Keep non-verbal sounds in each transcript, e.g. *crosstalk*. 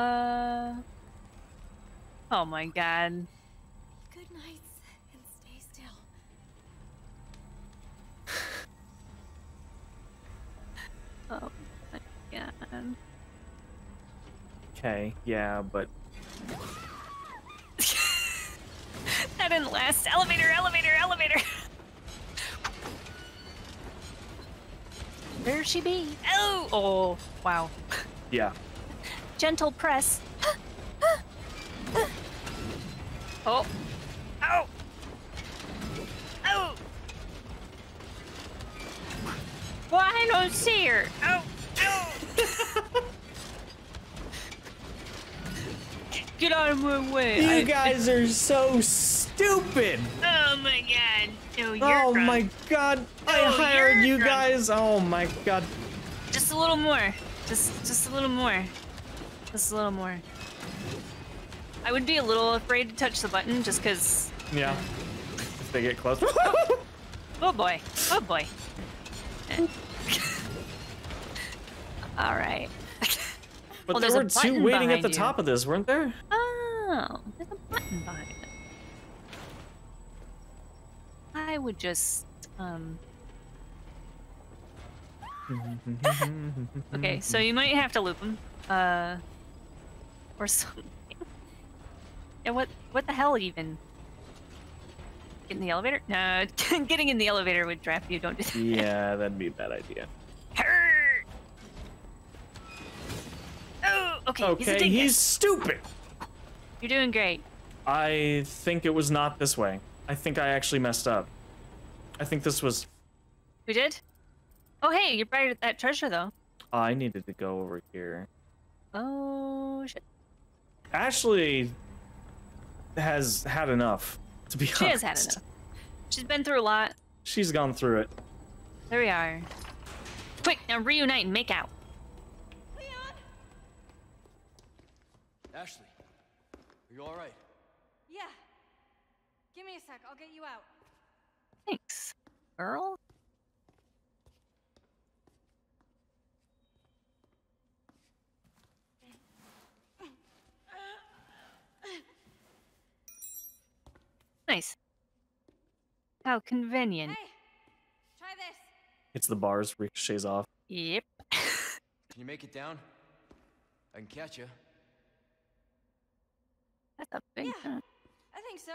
Uh. Oh my god. Good nights and stay still. *laughs* Oh my god. Okay, yeah, but *laughs* that didn't last. Elevator, elevator, elevator. There she be. Oh, oh, wow. yeah. Gentle press. oh. Oh. Oh. Well, I don't see her. Oh. Oh. Get out of my way. You I- guys are so stupid. Oh my god. Oh, you're Oh drunk. my god. I Oh, hired you're you drunk. guys. Oh my god. Just a little more. Just just a little more. Just a little more. I would be a little afraid to touch the button just because. Yeah. If they get close. *laughs* Oh boy. Oh boy. *laughs* All right. *laughs* But Well, there were two waiting at the you. top of this, weren't there? Oh, there's a button behind it. I would just um. Okay, so you might have to loop them. uh, or something. *laughs* And what what the hell even? Get in the elevator? No, *laughs* getting in the elevator would trap you. Don't do that. yeah, *laughs* that'd be a bad idea. Oh, okay. he's a Okay, dingus. he's stupid. You're doing great. I think it was not this way. I think I actually messed up. I think this was. We did. Oh, hey, you're right at that treasure though. I needed to go over here. Oh shit. Ashley has had enough, to be She has honest. had enough. She's been through a lot. She's gone through it. There we are. Quick, now reunite and make out. Leon! Ashley, are you all right? Yeah. Give me a sec. I'll get you out. Thanks, girl. Nice. How convenient. Hey, try this. It's the bars, ricochets off. Yep. *laughs* Can you make it down? I can catch you. That's a big Yeah. jump. I think so.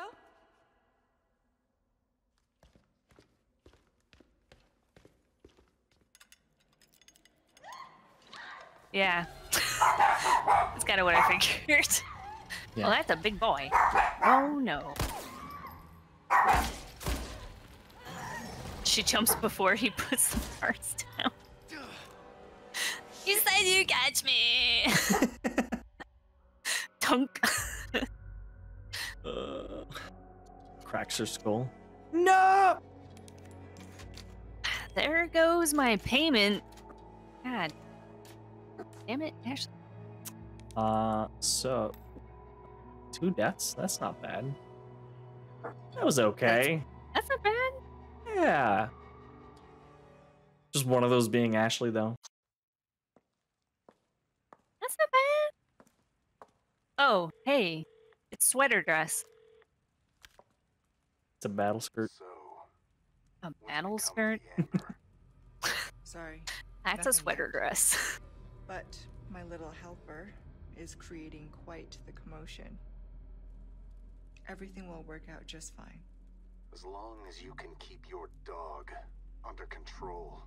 Yeah. *laughs* That's kind of what I figured. Yeah. Well, that's a big boy. Oh no. She jumps before he *laughs* puts the parts down. You said you catch me. *laughs* Dunk. Uh, cracks her skull. No! There goes my payment. God. Damn it, Ashley. Uh, so. Two deaths? That's not bad. That was okay. That's not bad. Yeah. Just one of those being Ashley, though. That's not bad. Oh, hey. It's sweater dress. It's a battle skirt. A battle skirt? *laughs* Sorry, That's a sweater yet. dress. *laughs* but my little helper is creating quite the commotion. Everything will work out just fine. As long as you can keep your dog under control.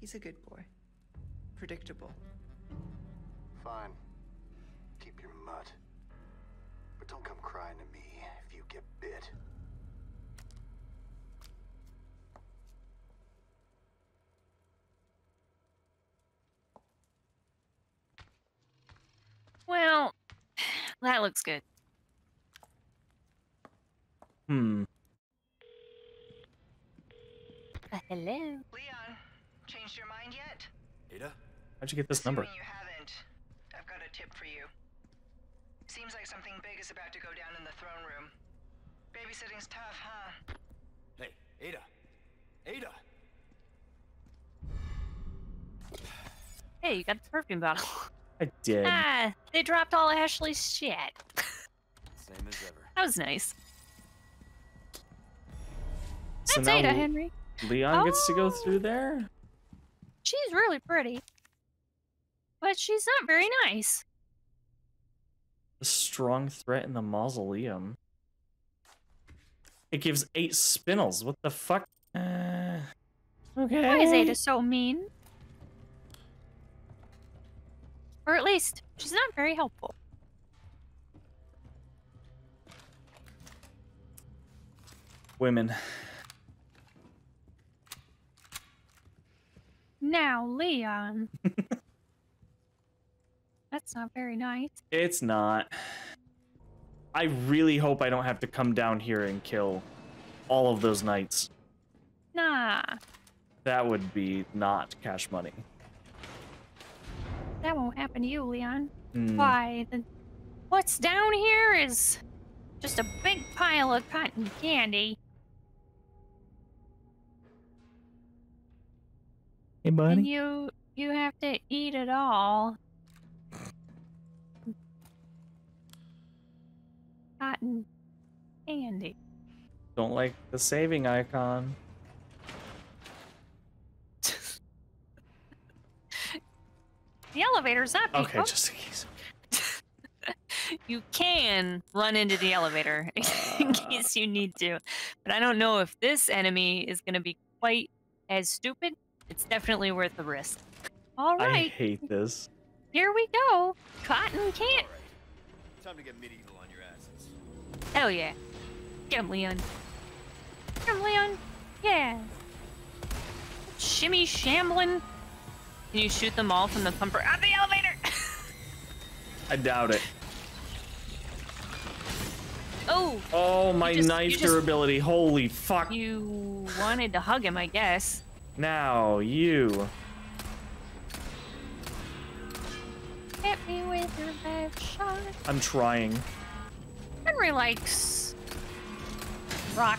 He's a good boy. Predictable. Fine. Keep your mutt. But don't come crying to me if you get bit. Well, *sighs* that looks good. Hmm. Uh, hello. Leon, changed your mind yet? Ada? How'd you get this number? Assuming you haven't, I've got a tip for you. Seems like something big is about to go down in the throne room. Babysitting's tough, huh? Hey, Ada! Ada! Hey, you got the perfume bottle. I did. Ah, they dropped all Ashley's shit. Same as ever. That was nice. So That's Ada, Henry. Leon gets to go Oh. through there? She's really pretty. But she's not very nice. A strong threat in the mausoleum. It gives eight spinels. What the fuck? Uh, okay. Why is Ada so mean? Or at least, she's not very helpful. Women. Now, Leon. That's not very nice. It's not. I really hope I don't have to come down here and kill all of those knights. Nah, That would be not cash money. that won't happen to you, Leon. Hmm. Why? The, what's down here is just a big pile of cotton candy. Hey, And buddy. you you have to eat it all. Cotton candy. Don't like the saving icon. *laughs* The elevator's up. Okay, Nico. just in case. *laughs* you can run into the elevator *laughs* in case you need to. But I don't know if this enemy is going to be quite as stupid. It's definitely worth the risk. All right. I hate this. here we go. Cotton can't. Time to get medieval on your asses. Hell yeah. Get him, Leon. Get him, Leon. Yeah. Shimmy shambling. Can you shoot them all from the pumper out the elevator? I doubt it. *laughs* oh, Oh, my just- knife you just- durability. Holy fuck. you wanted to hug him, I guess. Now, you. Hit me with your best shot. I'm trying. Henry likes rock,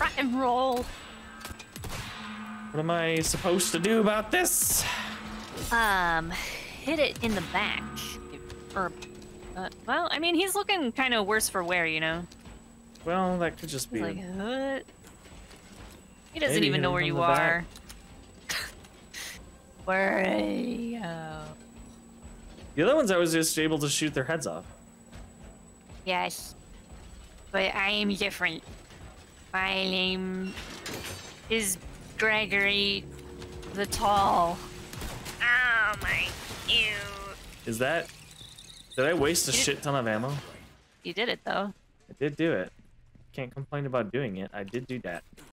rock and roll. What am I supposed to do about this? Um, hit it in the back. Or, uh, well, I mean, he's looking kind of worse for wear, you know. Well, that could just be. Like, what? He doesn't Maybe even know where you are. back. Are. where are you? The other ones, I was just able to shoot their heads off. Yes, but I am different. My name is Gregory the Tall. Oh my, ew. Is that? Did I waste a You- shit ton of ammo? You did it though. I did do it. Can't complain about doing it. I did do that.